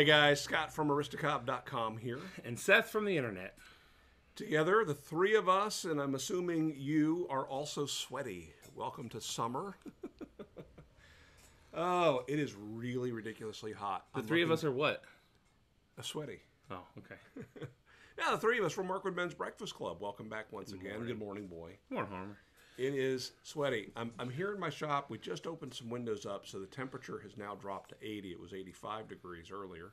Hey guys, Scott from Aristocob.com here. And Seth from the internet. Together, the three of us, and I'm assuming you are also sweaty. Welcome to summer. oh, it is really ridiculously hot. The three of us are what? are sweaty. Oh, okay. Yeah, the three of us from Markwood Men's Breakfast Club. Welcome back once again. Good morning, boy. More harmer. It is sweaty. I'm, I'm here in my shop. We just opened some windows up, so the temperature has now dropped to 80. It was 85 degrees earlier.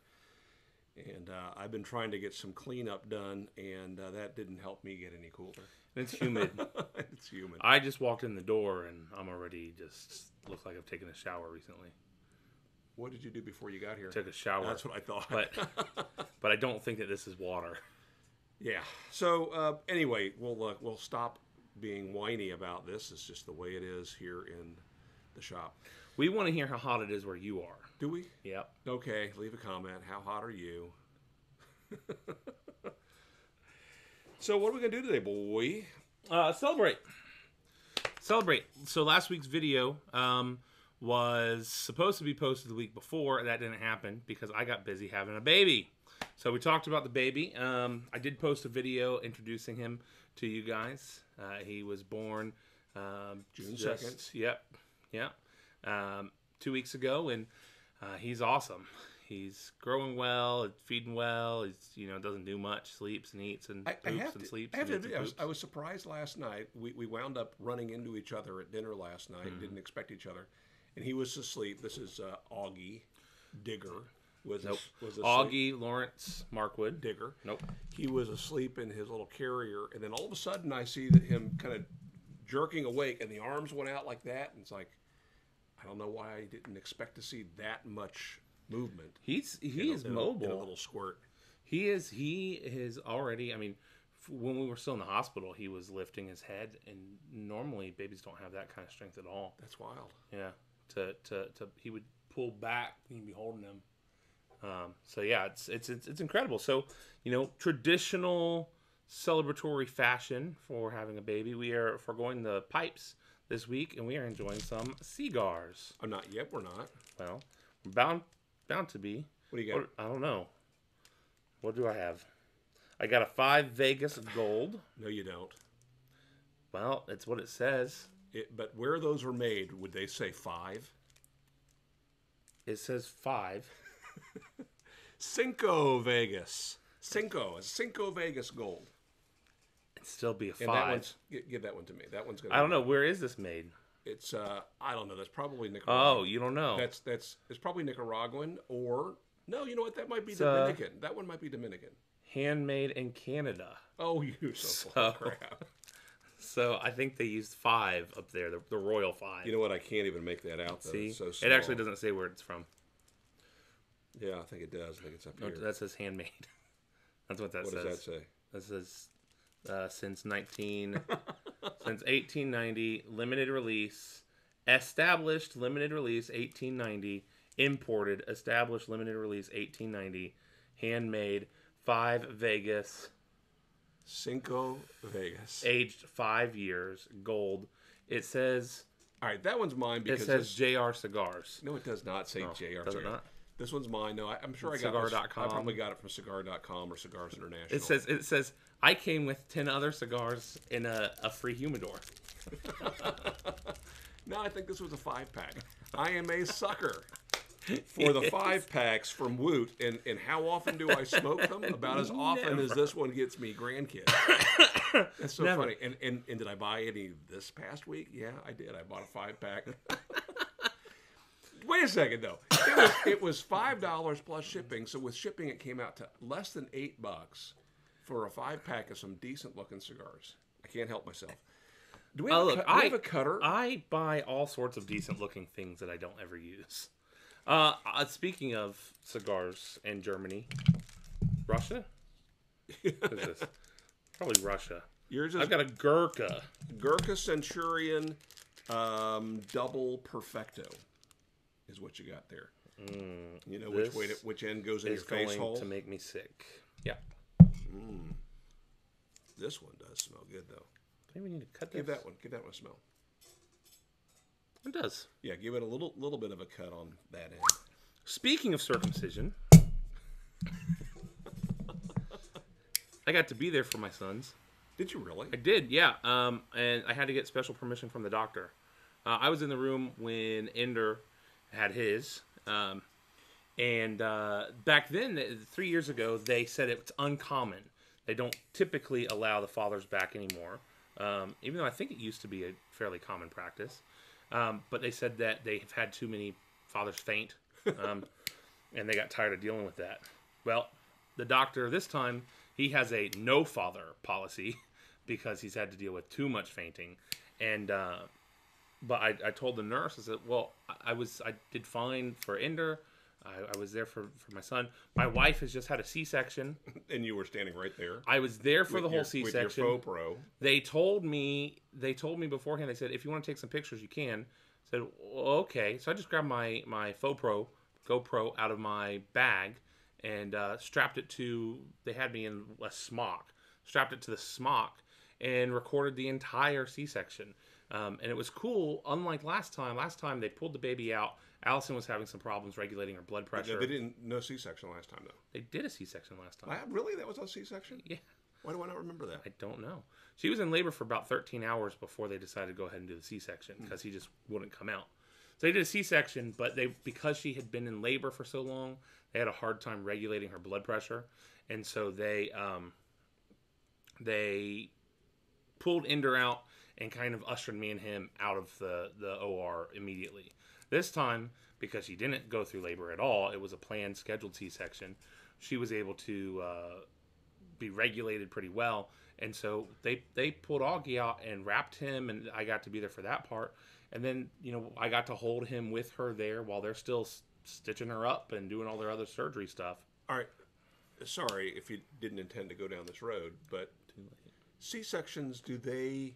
And uh, I've been trying to get some cleanup done, and uh, that didn't help me get any cooler. It's humid. it's humid. I just walked in the door and I'm already just looks like I've taken a shower recently. What did you do before you got here? Took a shower. That's what I thought. but but I don't think that this is water. yeah. So uh, anyway, we'll uh, we'll stop being whiny about this. It's just the way it is here in the shop. We want to hear how hot it is where you are. Do we? Yep. Okay. Leave a comment. How hot are you? so what are we gonna do today, boy? Uh, celebrate. Celebrate. So last week's video um, was supposed to be posted the week before. That didn't happen because I got busy having a baby. So we talked about the baby. Um, I did post a video introducing him to you guys. Uh, he was born um, June 2nd. Yep. Yep. Um, two weeks ago, and uh, he's awesome. He's growing well, feeding well. He's you know doesn't do much, sleeps and eats and I, poops I and to, sleeps. I have and to admit, I was. I was surprised last night. We, we wound up running into each other at dinner last night. Mm-hmm. Didn't expect each other, and he was asleep. This is uh, Augie Digger was Nope. was asleep. Augie Lawrence Markwood. Digger. Nope. He was asleep in his little carrier, and then all of a sudden I see that him kind of jerking awake, and the arms went out like that, and it's like I don't know why I didn't expect to see that much movement. He's he a- is mobile. in a little squirt. He is he is already. I mean, when we were still in the hospital, he was lifting his head, and normally babies don't have that kind of strength at all. That's wild. Yeah. To to to he would pull back. He'd be holding him. Um, so yeah, it's, it's it's it's incredible. So you know, traditional celebratory fashion for having a baby. We are foregoing the pipes this week, and we are enjoying some cigars. I'm not yet. We're not. Well, we're bound bound to be. What do you got? What, I don't know. What do I have? I got a five Vegas gold. No, you don't. Well, it's what it says. It, but where those were made, would they say five? It says five. Cinco Vegas. Cinco. Cinco Vegas gold. It'd still be a And that five. one's give, give that one to me. That one's gonna. I don't know where is this made. It's uh, I don't know. That's probably Nicaraguan. Oh, you don't know. That's that's it's probably Nicaraguan or no. You know what? That might be It's, uh, Dominican. that one might be Dominican. handmade in Canada. Oh, you so So- crap. So I think they used five up there, the, the royal five. You know what? I can't even make that out. Though. See, so it actually doesn't say where it's from. Yeah, I think it does. I think it's up No, here. that says handmade. That's what that what says. What does that say? That says uh, since 19 since 1890 limited release established limited release 1890 imported established limited release 1890 handmade 5 Vegas Cinco Vegas. aged 5 years gold it says All right, that one's mine because it says JR cigars no, it does not say Oh, JR. does it not? This one's mine. No, I, I'm sure I got this. I probably got it from Cigar.com or Cigars International. it says it says I came with 10 other cigars in a, a free humidor No, I think this was a five pack. I am a sucker for the five packs from Woot, and, and how often do I smoke them? About as often as this one gets me grandkids. That's so Never. funny. And, and and did I buy any this past week? Yeah, I did. I bought a five pack. Wait a second though. It was, it was five dollars plus shipping. So with shipping, it came out to less than eight bucks for a five pack of some decent looking cigars. I can't help myself. Do we have, Oh, a, look, cut- we I- have a cutter? I buy all sorts of decent looking things that I don't ever use. Uh, uh, speaking of cigars in Germany, Russia? What is this? Probably Russia. Yours is I've got a Gurkha. Gurkha Centurion um, Double Perfecto is what you got there. you know which way to, which end goes in your It's face going hole. to make me sick. Yeah. This one does smell good though. Maybe we need to cut this. Give that one. Give that one a smell. It does. Yeah, give it a little little bit of a cut on that end. Speaking of circumcision, I got to be there for my sons. Did you really? I did, yeah. Um, and I had to get special permission from the doctor. Uh, I was in the room when Ender had his. Um, and uh, back then, three years ago, they said it's uncommon. They don't typically allow the fathers back anymore, um, even though I think it used to be a fairly common practice. Um, but they said that they have had too many fathers faint, um, and they got tired of dealing with that. Well, the doctor this time he has a no father policy because he's had to deal with too much fainting, and uh, but I, I told the nurse I said, well, I, I was I did fine for Ender. I, I was there for, for my son. My wife has just had a C section. And you were standing right there. I was there for the whole your- C With your section. faux pro. They told me they told me beforehand. They said if you want to take some pictures, you can. I said "Well, okay. So I just grabbed my my faux pro GoPro out of my bag and uh, strapped it to. They had me in a smock. Strapped it to the smock and recorded the entire C section. Um, and it was cool. Unlike last time, last time they pulled the baby out. Allison was having some problems regulating her blood pressure. They didn't no C-section last time though. They did a C section last time. Wow, really? That was a C-section? Yeah. Why do I not remember that? I don't know. She was in labor for about 13 hours before they decided to go ahead and do the C-section because he just wouldn't come out. So they did a C-section, but they because she had been in labor for so long, they had a hard time regulating her blood pressure, and so they um, they pulled Ender out and kind of ushered me and him out of the the OR immediately. This time, because she didn't go through labor at all, it was a planned, scheduled C-section. She was able to uh, be regulated pretty well. And so they they pulled Augie out and wrapped him, and I got to be there for that part. And then you know I got to hold him with her there while they're still s- stitching her up and doing all their other surgery stuff. All right. Sorry if you didn't intend to go down this road, but C-sections do they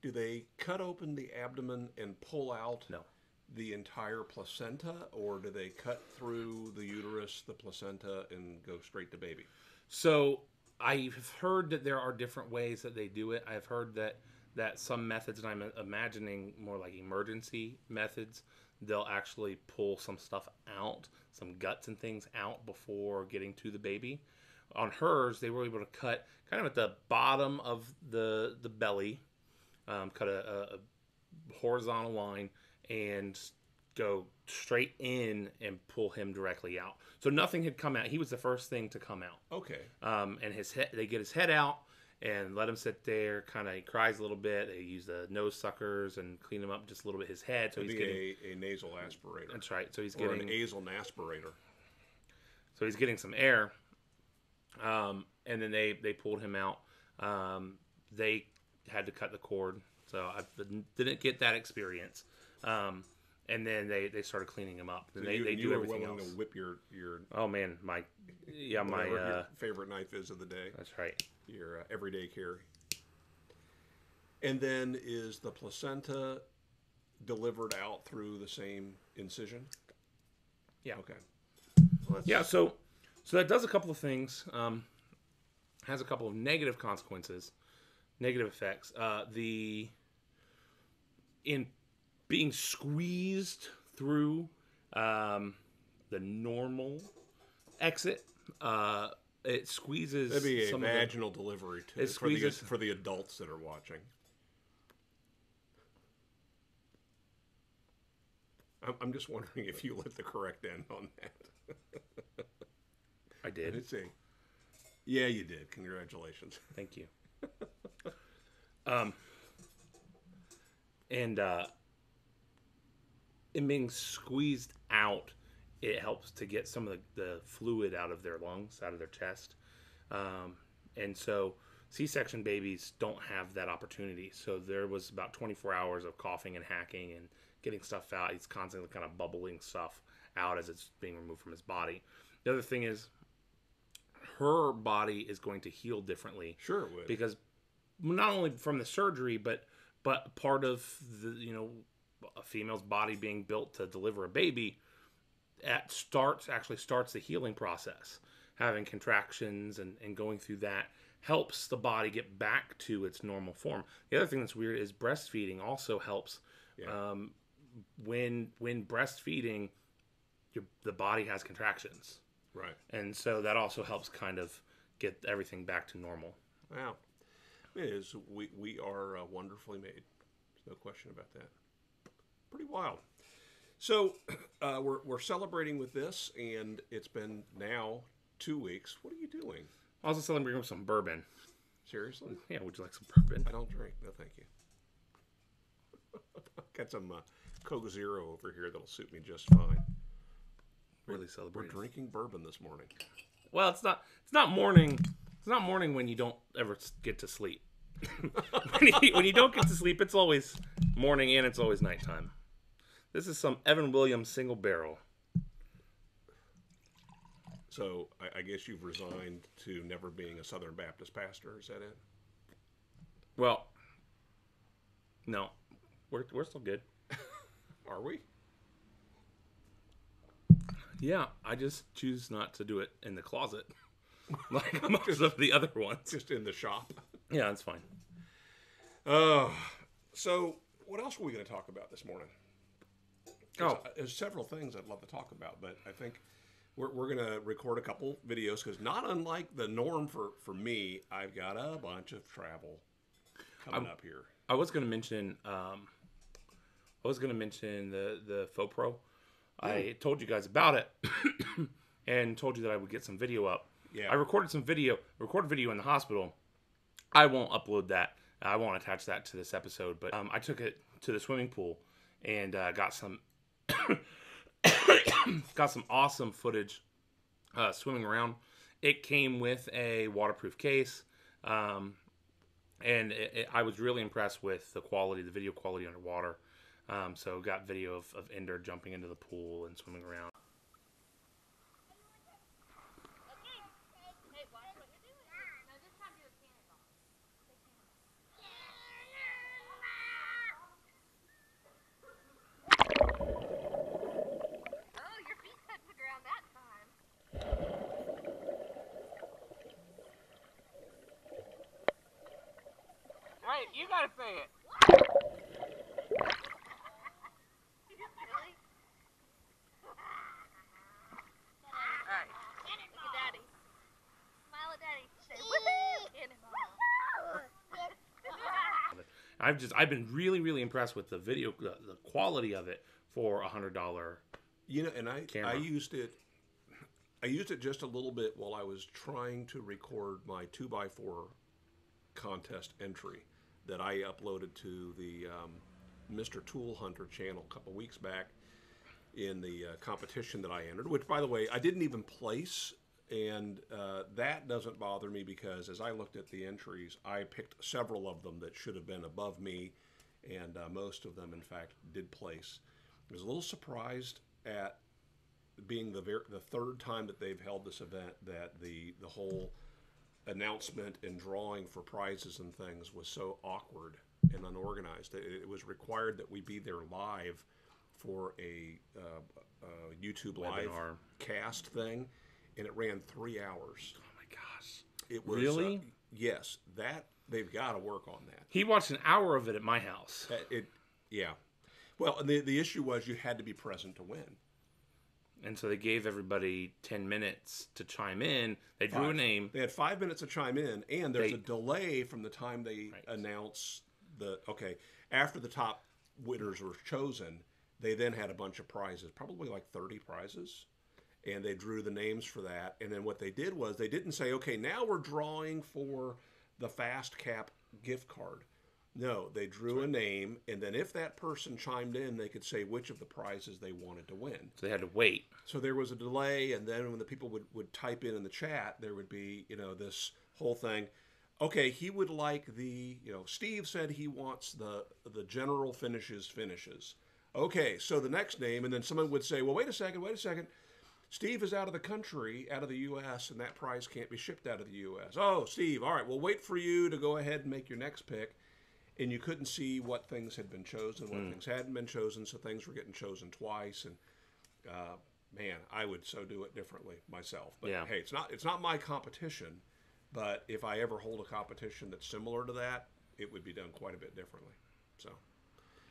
do they cut open the abdomen and pull out No. the entire placenta or do they cut through the uterus, the placenta and go straight to baby? So I've heard that there are different ways that they do it. I've heard that that some methods, and I'm imagining more like emergency methods, they'll actually pull some stuff out, some guts and things out before getting to the baby. On hers, they were able to cut kind of at the bottom of the the belly, um, cut a, a, horizontal line and go straight in and pull him directly out. So nothing had come out. He was the first thing to come out Okay. um, and his head they get his head out and let him sit there kind of he cries a little bit they use the nose suckers and clean him up just a little bit his head so It'd he's getting a, a nasal aspirator. that's right so he's or getting an nasal aspirator. so he's getting some air um, and then they they pulled him out um, they had to cut the cord so i didn't get that experience um, and then they, they started cleaning them up and So they, you, they you do everything willing else to whip your your oh man my yeah my uh, favorite knife is of the day, that's right your uh, everyday carry. And then is the placenta delivered out through the same incision? yeah Okay. Well, Yeah, so so that does a couple of things. Um, has a couple of negative consequences, negative effects. Uh, the in being squeezed through um, the normal exit, uh, it squeezes That'd be a some the- vaginal delivery too It for the, for the adults that are watching. I'm, I'm just wondering if you let the correct end on that. I did. Let's see. Yeah, you did. Congratulations. Thank you. um, and uh, being squeezed out, it helps to get some of the, the fluid out of their lungs, out of their chest. Um, and so C-section babies don't have that opportunity. So there was about 24 hours of coughing and hacking and getting stuff out. He's constantly kind of bubbling stuff out as it's being removed from his body. The other thing is her body is going to heal differently Sure it would. because not only from the surgery but but part of the you know a female's body being built to deliver a baby at starts actually starts the healing process having contractions and, and going through that helps the body get back to its normal form the other thing that's weird is breastfeeding also helps Yeah. um, when when breastfeeding your, the body has contractions Right. and so that also helps kind of get everything back to normal. Wow. Is. We, we are uh, wonderfully made. There's no question about that. Pretty wild. So uh, we're, we're celebrating with this, and it's been now two weeks. What are you doing? I Also celebrating with some bourbon. Seriously? Yeah, would you like some bourbon? I don't drink. No, thank you. Got some uh, Coke Zero over here that'll suit me just fine. Really We're celebrating. drinking bourbon this morning. Well, it's not. It's not morning. It's not morning when you don't ever get to sleep. when, you, when you don't get to sleep, it's always morning and it's always nighttime. This is some Evan Williams single barrel. So I, I guess you've resigned to never being a Southern Baptist pastor. Is that it? Well, no, we're we're still good. Are we? Yeah, I just choose not to do it in the closet, like most of the other ones. Just in the shop. Yeah, that's fine. Oh, so what else were we going to talk about this morning? Oh. There's several things I'd love to talk about, but I think we're, we're going to record a couple videos because not unlike the norm for, for me, I've got a bunch of travel coming up here. I was going to mention. Um, I was going to mention the the Faux Pro. I told you guys about it, and told you that I would get some video up. Yeah. I recorded some video. Recorded video in the hospital. I won't upload that. I won't attach that to this episode. But um, I took it to the swimming pool and uh, got some got some awesome footage uh, swimming around. It came with a waterproof case. Um, and it, it, I was really impressed with the quality, the video quality underwater. Um, so got video of, of Ender jumping into the pool and swimming around. Hey, watch what you're doing. Now this time do a cannonball. Oh, your feet touched the ground that time. Right, you gotta say it. Really? Alright. Look at Daddy. Smile at Daddy. Say woohoo! I've just I've been really really impressed with the video, the, the quality of it for a hundred dollar. You know, and I Camera. I used it. I used it just a little bit while I was trying to record my two x four contest entry that I uploaded to the um, Mr. Tool Hunter channel a couple weeks back in the uh, competition that I entered. Which, by the way, I didn't even place, and uh, that doesn't bother me because as I looked at the entries, I picked several of them that should have been above me, and uh, most of them, in fact, did place. I was a little surprised at being the ver- the third time that they've held this event that the the whole announcement and drawing for prizes and things was so awkward and unorganized. It, it was required that we be there live for a uh, uh, YouTube live Webinar. cast thing, and it ran three hours. Oh my gosh! It was Really? uh, yes. That they've got to work on that. He watched an hour of it at my house. That- It yeah. Well, and the the issue was you had to be present to win. And so they gave everybody 10 minutes to chime in. They drew a name. They had five minutes to chime in, and there's They- a delay from the time they Right. announce the okay after the top winners were chosen. They then had a bunch of prizes, probably like 30 prizes, and they drew the names for that. And then what they did was they didn't say, okay, now we're drawing for the FastCap gift card. No, they drew a name, and then if that person chimed in, they could say which of the prizes they wanted to win. So they had to wait. So there was a delay, and then when the people would, would type in in the chat, there would be you know this whole thing. Okay, he would like the you know Steve said he wants the the general finishes finishes. Okay, so the next name, and then someone would say, well, wait a second, wait a second. Steve is out of the country, out of the U.S., and that prize can't be shipped out of the U.S. Oh, Steve, all right, we'll wait for you to go ahead and make your next pick. And you couldn't see what things had been chosen, what things hadn't been chosen, so things were getting chosen twice. And uh, man, I would so do it differently myself. But Yeah. hey, it's not it's not my competition. But if I ever hold a competition that's similar to that, it would be done quite a bit differently. So,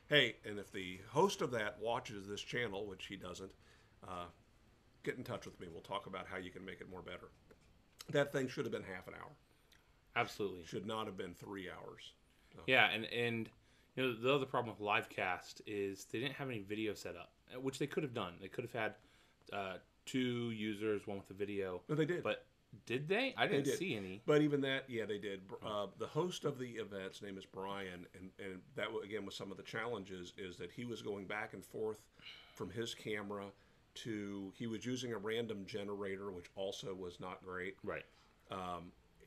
hey, and if the host of that watches this channel, which he doesn't, uh, get in touch with me. We'll talk about how you can make it more better. That thing should have been half an hour. Absolutely. Should not have been three hours. Yeah, and and you know the other problem with livecast is they didn't have any video set up, which they could have done. They could have had uh, two users, one with a video. No, they did. But did they? I didn't did. see any. But even that, yeah, they did. Uh, the host of the event's name is Brian, and, and that again was some of the challenges is that he was going back and forth from his camera to he was using a random generator, which also was not great, Right.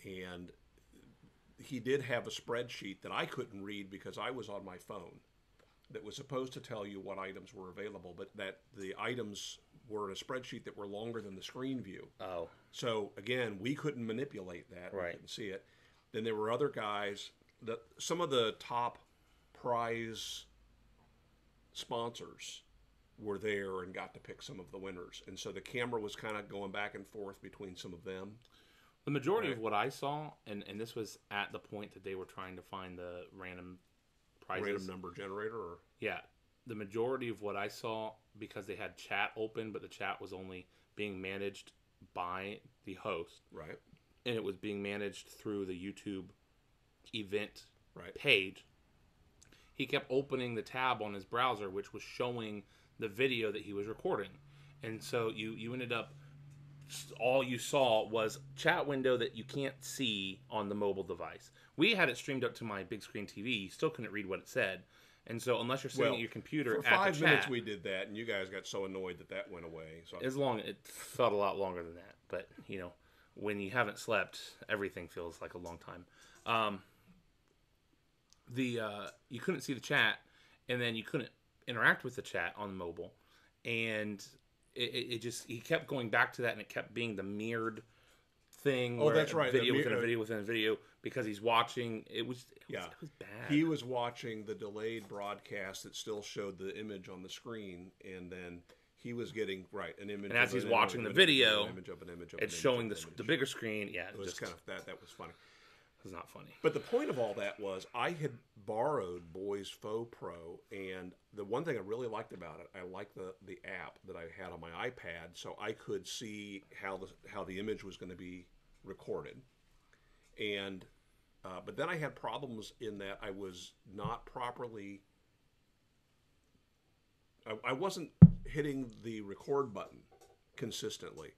and he did have a spreadsheet that I couldn't read because I was on my phone that was supposed to tell you what items were available, but that the items were in a spreadsheet that were longer than the screen view. Oh. So again, we couldn't manipulate that. We Right. couldn't see it. Then there were other guys that some of the top prize sponsors were there and got to pick some of the winners. And so the camera was kind of going back and forth between some of them. The majority of what I saw, and, and this was at the point that they were trying to find the random prizes. Random number generator or Yeah, the majority of what I saw because they had chat open, but the chat was only being managed by the host, right. and it was being managed through the YouTube event Right. page. He kept opening the tab on his browser, which was showing the video that he was recording, and so you you ended up all you saw was chat window that you can't see on the mobile device. We had it streamed up to my big screen TV. You still couldn't read what it said. And so unless you're sitting Well, at your computer For at five the minutes we did that and you guys got so annoyed that that went away. So as long it felt a lot longer than that. But you know, when you haven't slept, everything feels like a long time. Um, the uh, you couldn't see the chat, and then you couldn't interact with the chat on mobile, and it, it, just he kept going back to that, and it kept being the mirrored thing. Oh, that's right, the Video mir- within a video within a video because he's watching. It was it was, Yeah. it was bad. he was watching the delayed broadcast that still showed the image on the screen and then he was getting right an image And as he's an watching image the image, video, image of an image of it's showing the the bigger screen. Yeah, it it was just kind of that that was funny was not funny. But the point of all that was I had borrowed Boys Faux Pro, and the one thing I really liked about it, I liked the the app that I had on my iPad, so I could see how the how the image was going to be recorded. And uh, but then I had problems in that I was not properly. I, I wasn't hitting the record button consistently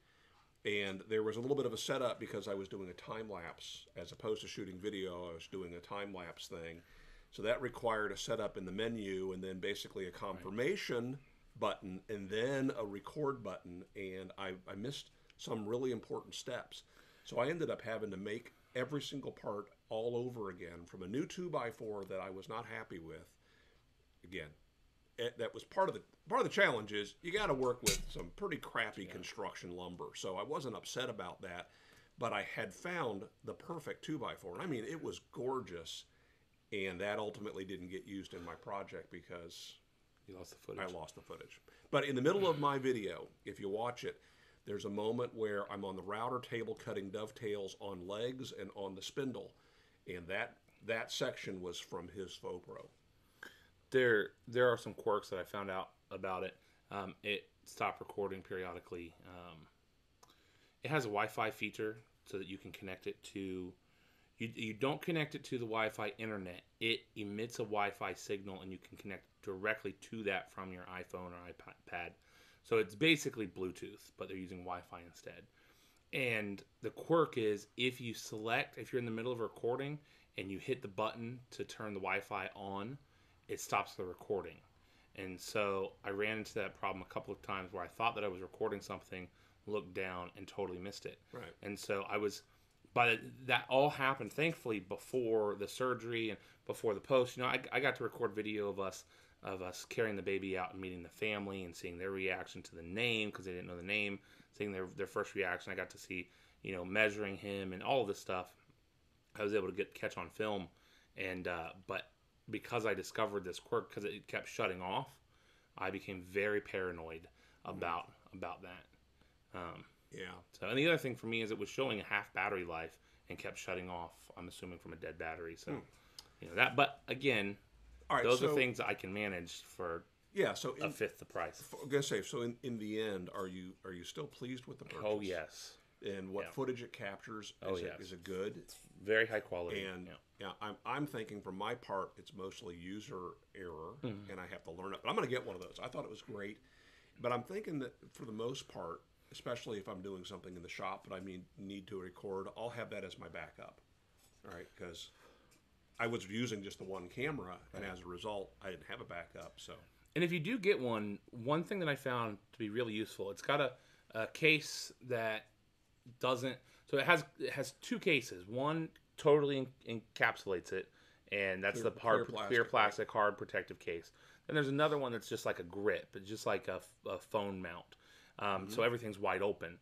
and there was a little bit of a setup because I was doing a time lapse as opposed to shooting video. I was doing a time lapse thing, so that required a setup in the menu and then basically a confirmation button and then a record button, and I, I missed some really important steps. So I ended up having to make every single part all over again from a new two by four that I was not happy with. Again, Eh, that was part of the part of the challenge is you got to work with some pretty crappy construction lumber. So I wasn't upset about that, but I had found the perfect two by four. And I mean, it was gorgeous, and that ultimately didn't get used in my project because You lost the footage. I lost the footage. But in the middle of my video, if you watch it, there's a moment where I'm on the router table cutting dovetails on legs and on the spindle, and that that section was from his Faux Pro. There there are some quirks that I found out about it. Um, it stopped recording periodically. Um, it has a Wi-Fi feature so that you can connect it to. You, you don't connect it to the Wi-Fi internet. It emits a Wi-Fi signal, and you can connect directly to that from your iPhone or iPad. So it's basically Bluetooth, but they're using Wi-Fi instead. And the quirk is if you select, if you're in the middle of recording and you hit the button to turn the Wi-Fi on, it stops the recording. And so I ran into that problem a couple of times where I thought that I was recording something, looked down, and totally missed it. Right. And so I was, but that all happened thankfully before the surgery and before the post. You know, I, I got to record video of us of us carrying the baby out and meeting the family and seeing their reaction to the name because they didn't know the name, seeing their their first reaction. I got to see you know measuring him and all of this stuff. I was able to get catch on film, and uh, but because I discovered this quirk because it kept shutting off, I became very paranoid about about that. Um, Yeah. so, and the other thing for me is it was showing a half battery life and kept shutting off. I'm assuming from a dead battery. So, you know that. But again, All right. those so, are things I can manage for Yeah. So a in, fifth the price. I'm gonna say so. In, in the end, are you are you still pleased with the purchase? Oh yes, And what Yeah. footage it captures Oh, is, yes. it, is it good? it's very high quality. And yeah. yeah, I'm, I'm thinking for my part, it's mostly user error, Mm-hmm. and I have to learn it. But I'm going to get one of those. I thought it was great, but I'm thinking that for the most part, especially if I'm doing something in the shop that I mean need to record, I'll have that as my backup. All right, because I was using just the one camera, and as a result, I didn't have a backup. So And if you do get one, one thing that I found to be really useful, it's got a, a case that doesn't. So it has it has two cases. One totally en- encapsulates it, and that's Clear- the hard clear clear plastic, plastic, hard protective case. And there's another one that's just like a grip, it's just like a phone mount. Um, So everything's wide open.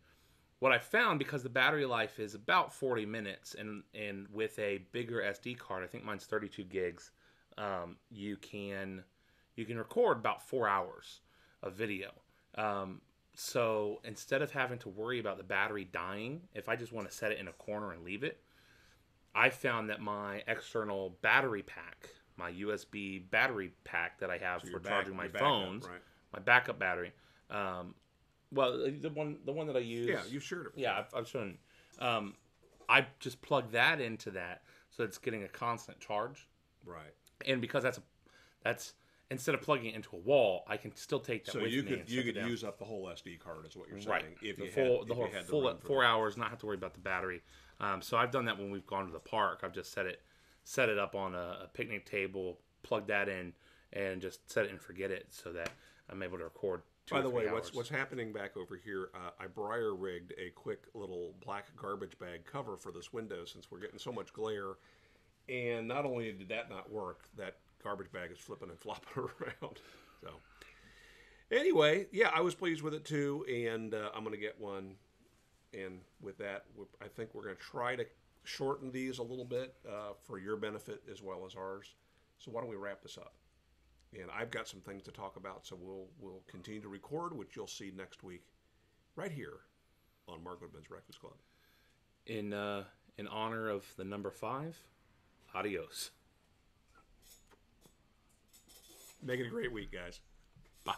What I found because the battery life is about 40 minutes, and and with a bigger SD card, I think mine's 32 gigs, um, you can you can record about four hours of video. Um, so instead of having to worry about the battery dying, if I just want to set it in a corner and leave it, I found that my external battery pack, my USB battery pack that I have your for back- charging my your backup, phones, right. my backup battery, um, well, the one the one that I use, yeah, you've shared it. yeah, I've, I've shown. Um, I just plug that into that, so it's getting a constant charge. right. And because that's a, that's instead of plugging it into a wall, I can still take that So with you me could and you could use up the whole SD card, is what you're saying. right If the you full had, the whole full four hours, not have to worry about the battery. Um, so I've done that when we've gone to the park. I've just set it set it up on a, a picnic table, plug that in, and just set it and forget it, so that I'm able to record. Two By the way, what's what's happening back over here? Uh, I briar rigged a quick little black garbage bag cover for this window since we're getting so much glare. And not only did that not work, that garbage bag is flipping and flopping around. So anyway, yeah, I was pleased with it too, and uh, I'm going to get one. And with that, I think we're going to try to shorten these a little bit uh, for your benefit as well as ours. So why don't we wrap this up? and I've got some things to talk about, so we'll we'll continue to record, which you'll see next week, right here on Markwood Men's Breakfast Club. in uh, in honor of the number five. Adios. Make it a great week, guys. Bye.